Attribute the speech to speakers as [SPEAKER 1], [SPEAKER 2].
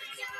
[SPEAKER 1] Yeah.